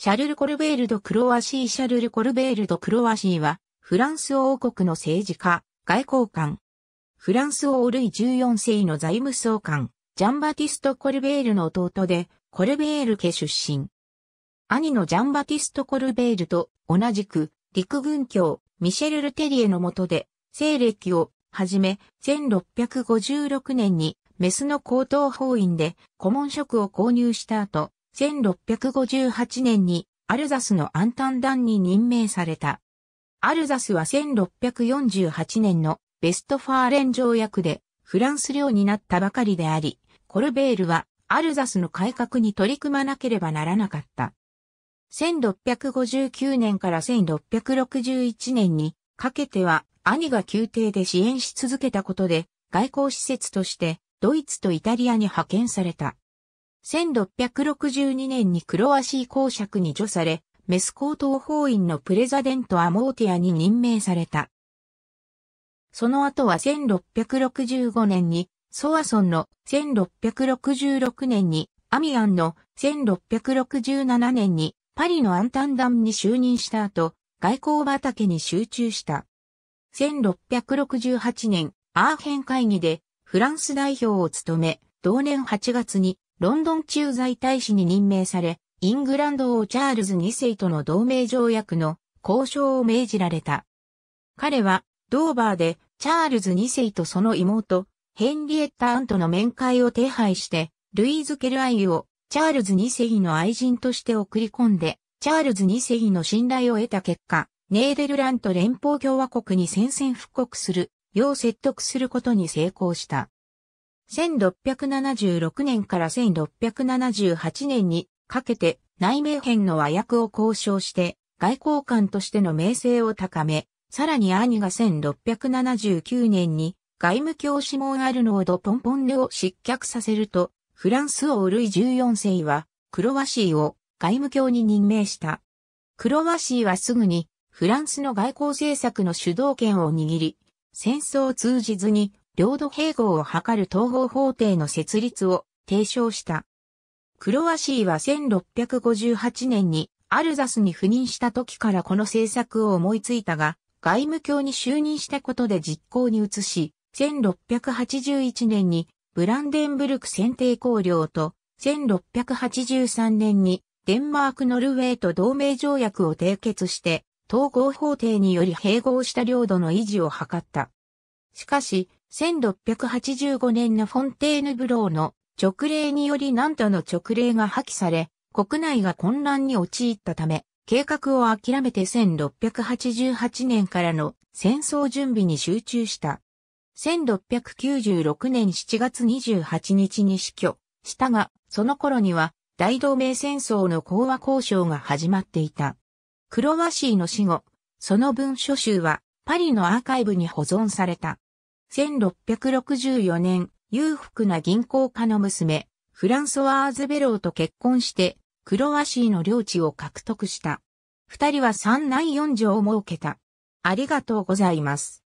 シャルル・コルベールド・クロワシー・シャルル・コルベールド・クロワシーは、フランス王国の政治家、外交官。フランス王ルイ14世の財務総監、ジャンバティスト・コルベールの弟で、コルベール家出身。兄のジャンバティスト・コルベールと同じく、陸軍卿、ミシェル・ルテリエの下で、西暦をはじめ、1656年にメスの高等法院で顧問職を購入した後、1658年にアルザスのアンタンダンに任命された。アルザスは1648年のベストファーレン条約でフランス領になったばかりであり、コルベールはアルザスの改革に取り組まなければならなかった。1659年から1661年にかけては兄が宮廷で支援し続けたことで外交施設としてドイツとイタリアに派遣された。1662年にクロアシー公爵に除され、メス高等法院のプレザデント・アモーティアに任命された。その後は1665年にソアソンの1666年にアミアンの1667年にパリのアンタンダンに就任した後、外交畑に集中した。1668年、アーヘン会議でフランス代表を務め、同年8月にロンドン駐在大使に任命され、イングランド王チャールズ2世との同盟条約の交渉を命じられた。彼は、ドーバーでチャールズ2世とその妹、ヘンリエッタ・アンとの面会を手配して、ルイーズ・ケルアイをチャールズ2世の愛人として送り込んで、チャールズ2世の信頼を得た結果、ネーデルラント連邦共和国に宣戦布告するよう説得することに成功した。1676年から1678年にかけてナイメーヘンの和約を交渉して外交官としての名声を高め、さらに兄が1679年に外務卿シモン・アルノード・ポンポンネを失脚させると、フランス王ルイ14世はクロワシーを外務卿に任命した。クロワシーはすぐにフランスの外交政策の主導権を握り、戦争を通じずに領土併合を図る統合法廷の設立を提唱した。クロアシーは1658年にアルザスに赴任した時からこの政策を思いついたが、外務卿に就任したことで実行に移し、1681年にブランデンブルク選定公領と、1683年にデンマーク・ノルウェーと同盟条約を締結して、統合法廷により併合した領土の維持を図った。しかし、1685年のフォンテーヌブローの直令によりナントの直令が破棄され、国内が混乱に陥ったため、計画を諦めて1688年からの戦争準備に集中した。1696年7月28日に死去したが、その頃には大同盟戦争の講和交渉が始まっていた。クロワシーの死後、その文書集はパリのアーカイブに保存された。1664年、裕福な銀行家の娘、フランソワーズ・ベローと結婚して、クロワシーの領地を獲得した。二人は三男四女を設けた。ありがとうございます。